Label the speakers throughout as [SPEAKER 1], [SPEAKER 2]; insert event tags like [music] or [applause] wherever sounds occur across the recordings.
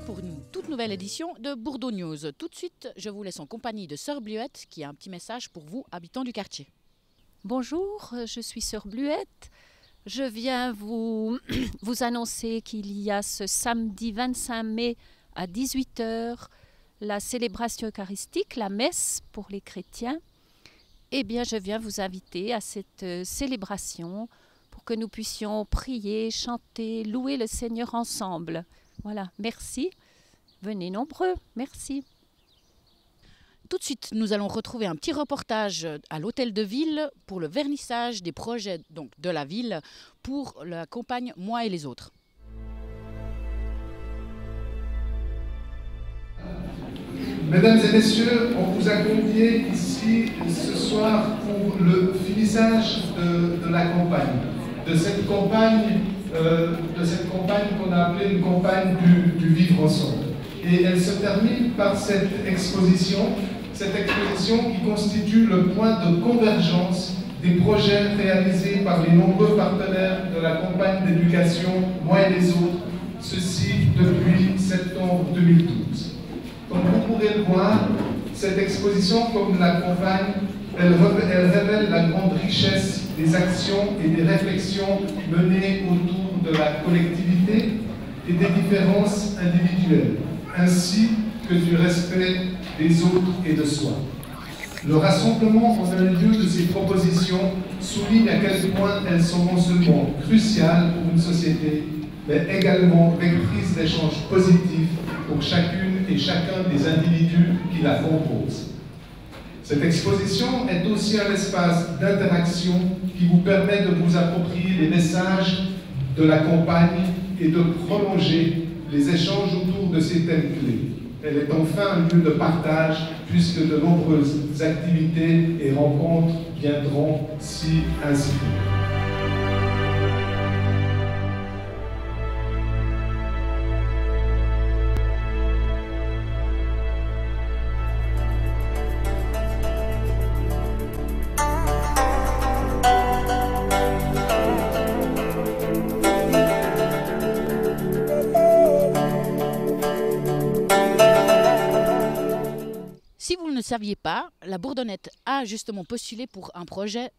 [SPEAKER 1] pour une toute nouvelle édition de Bourdeau News. Tout de suite, je vous laisse en compagnie de Sœur Bluette qui a un petit message pour vous, habitants du quartier.
[SPEAKER 2] Bonjour, je suis Sœur Bluette. Je viens vous, [clears throat] vous annoncer qu'il y a ce samedi 25 mai à 18h la célébration eucharistique, la messe pour les chrétiens. Eh bien, je viens vous inviter à cette euh, célébration pour que nous puissions prier, chanter, louer le Seigneur ensemble. Voilà, merci. Venez nombreux, merci.
[SPEAKER 1] Tout de suite, nous allons retrouver un petit reportage à l'hôtel de ville pour le vernissage des projets donc, de la ville pour la campagne Moi et les autres.
[SPEAKER 3] Mesdames et messieurs, on vous a conviés ici ce soir pour le finissage de, de la campagne, de cette campagne, euh, de cette campagne qu'on a appelée une campagne du, vivre ensemble. Et elle se termine par cette exposition, cette exposition qui constitue le point de convergence des projets réalisés par les nombreux partenaires de la campagne d'éducation Moi et les autres, ceci depuis septembre 2012. Comme vous pourrez le voir, cette exposition, comme la campagne, elle, révèle la grande richesse des actions et des réflexions menées autour de la collectivité et des différences individuelles, ainsi que du respect des autres et de soi. Le rassemblement en un lieu de ces propositions souligne à quel point elles sont non seulement cruciales pour une société, mais également vectrices d'échanges positifs pour chacune et chacun des individus qui la composent. Cette exposition est aussi un espace d'interaction qui vous permet de vous approprier les messages de la campagne et de prolonger les échanges autour de ces thèmes clés. Elle est enfin un lieu de partage puisque de nombreuses activités et rencontres viendront s'y inscrire.
[SPEAKER 1] Saviez pas, la Bourdonnette a justement postulé pour un projet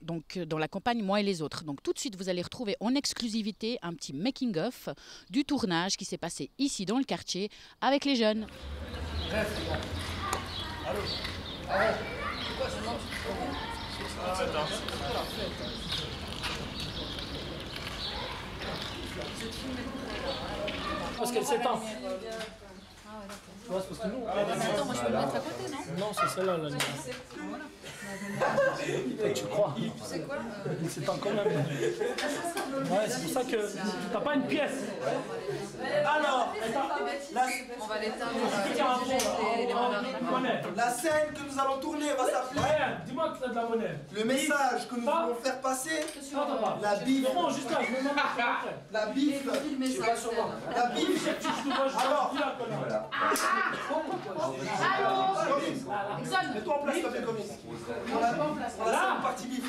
[SPEAKER 1] donc dans la campagne Moi et les autres. Donc tout de suite, vous allez retrouver en exclusivité un petit making-of du tournage qui s'est passé ici dans le quartier avec les jeunes.
[SPEAKER 4] Allô Parce qu'elle s'étend. Tu vois, c'est parce que nous.
[SPEAKER 1] Attends, moi je peux le mettre à côté, non?
[SPEAKER 4] Non, c'est celle-là, la Et tu crois
[SPEAKER 1] Tu sais quoi
[SPEAKER 4] Il s'étend quand même. Ouais, c'est pour ça que t'as pas une pièce. Alors,
[SPEAKER 5] la... on va l'éteindre. La scène que nous allons tourner va s'appeler.
[SPEAKER 4] Dis-moi que t'as de la monnaie.
[SPEAKER 5] Le message que nous voulons faire passer. La bif.
[SPEAKER 4] Non, juste là, je me mets
[SPEAKER 5] La bif. La bif. Alors. Voilà. Mets-toi en place, fait comique. On la scène partie bif.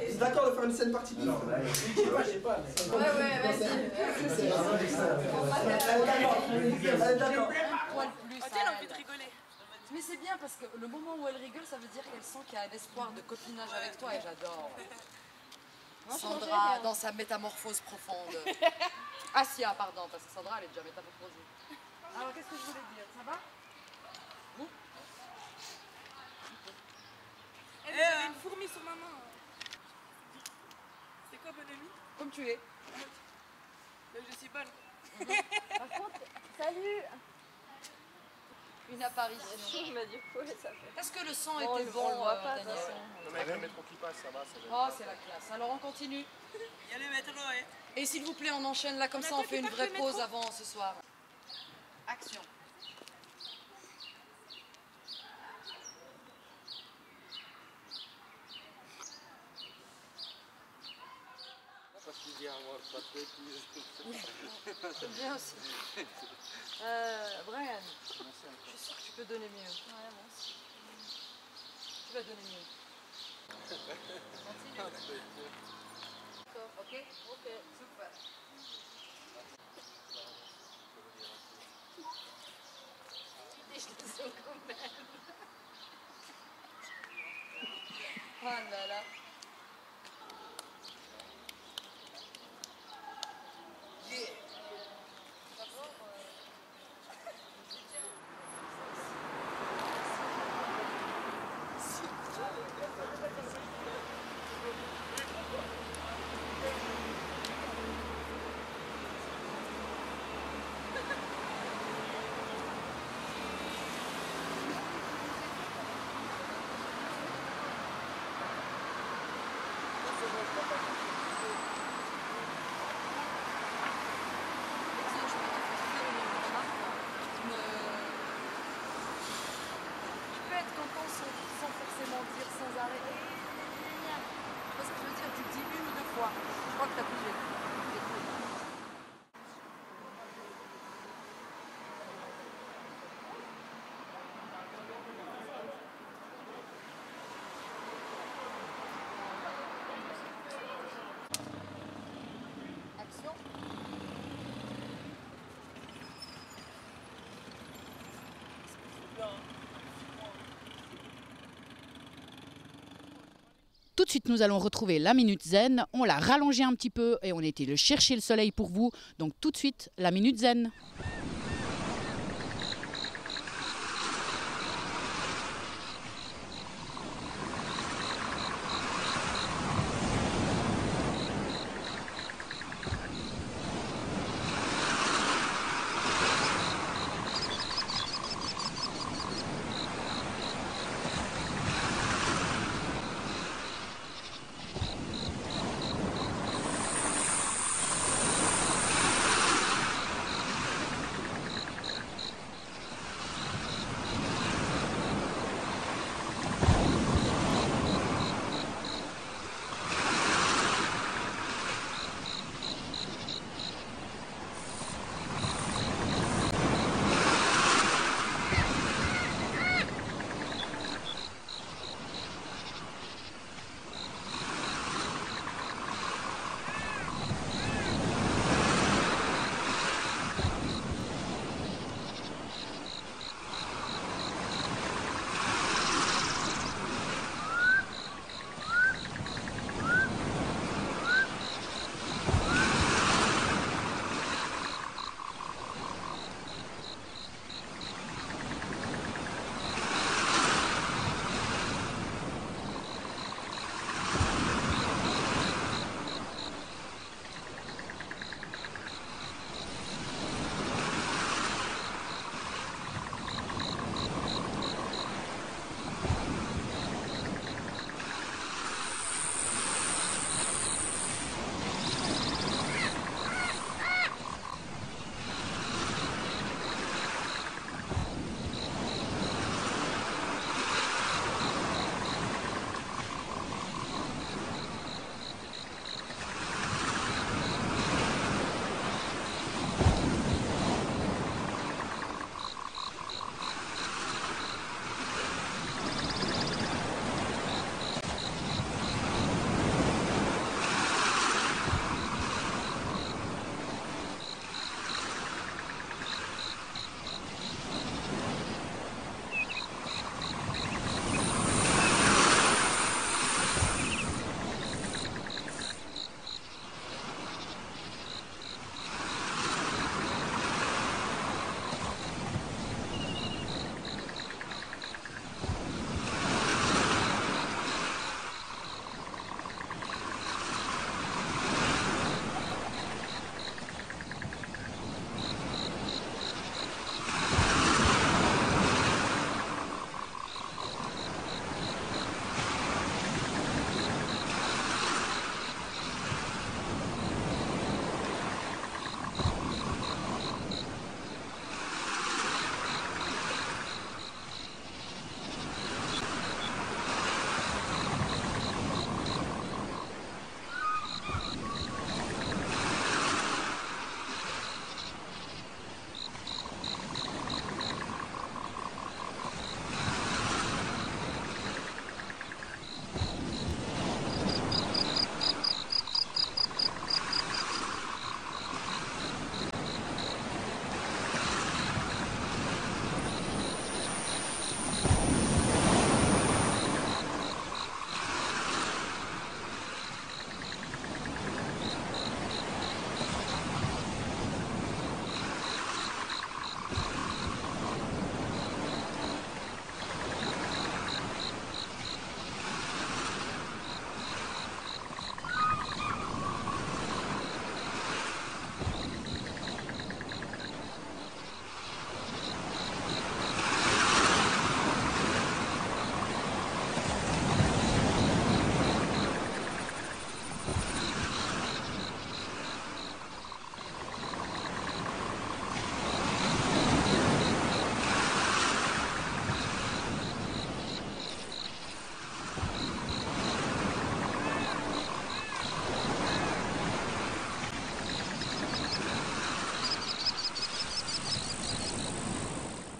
[SPEAKER 5] C'est d'accord de faire une scène partie bif
[SPEAKER 4] Je sais pas, je sais pas.
[SPEAKER 5] Ouais, ouais, vas-y. Elle est d'accord.
[SPEAKER 6] A-t-elle envie de rigoler mais c'est bien parce que le moment où elle rigole, ça veut dire qu'elle sent qu'il y a un espoir de copinage avec toi et j'adore. Sandra dans sa métamorphose profonde. [laughs] Ah si, ah pardon, parce que Sandra elle est déjà métamorphosée. Alors qu'est-ce que je voulais dire? Ça va?
[SPEAKER 7] Elle a une fourmi sur ma main. C'est quoi, bonne amie
[SPEAKER 6] Comme tu es.
[SPEAKER 7] Je suis bonne. [laughs]
[SPEAKER 6] Par contre, salut Une apparition.
[SPEAKER 7] Je vais dire quoi ça fait [laughs]
[SPEAKER 6] Est-ce que le sang
[SPEAKER 7] Oh,
[SPEAKER 6] était
[SPEAKER 7] le-
[SPEAKER 6] bon,
[SPEAKER 7] on le voit
[SPEAKER 6] euh,
[SPEAKER 7] pas,
[SPEAKER 6] Daniel
[SPEAKER 7] ça.
[SPEAKER 8] Non, mais avec le métro qui passe, ça va. ça va.
[SPEAKER 6] Oh, c'est la classe. Alors on continue.
[SPEAKER 7] Il y a le métro, ouais.
[SPEAKER 6] Et s'il vous plaît, on enchaîne là, comme
[SPEAKER 7] On
[SPEAKER 6] ça on fait une vraie pause avant ce soir. Action.
[SPEAKER 8] Parce qu'il vient avoir pas de
[SPEAKER 6] C'est bien aussi. Euh, Brian, je suis sûre que tu peux donner mieux. Ouais, moi aussi. Tu vas donner mieux. Continue. D'accord, ok Ok, super.
[SPEAKER 1] Tout de suite, nous allons retrouver la minute zen. On l'a rallongée un petit peu et on était le chercher le soleil pour vous. Donc tout de suite, la minute zen.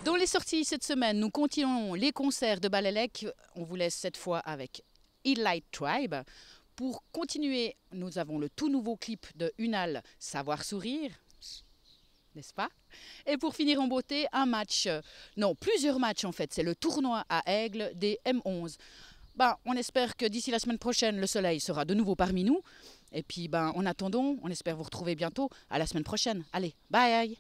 [SPEAKER 1] Dans les sorties cette semaine, nous continuons les concerts de Balélec. On vous laisse cette fois avec Light Tribe. Pour continuer, nous avons le tout nouveau clip de Unal, Savoir sourire, n'est-ce pas? Et pour finir en beauté, un match, non, plusieurs matchs en fait. C'est le tournoi à Aigle des M11. ben, on espère que d'ici la semaine prochaine, le soleil sera de nouveau parmi nous. Et puis, ben, en attendant, on espère vous retrouver bientôt. À la semaine prochaine. Allez, bye.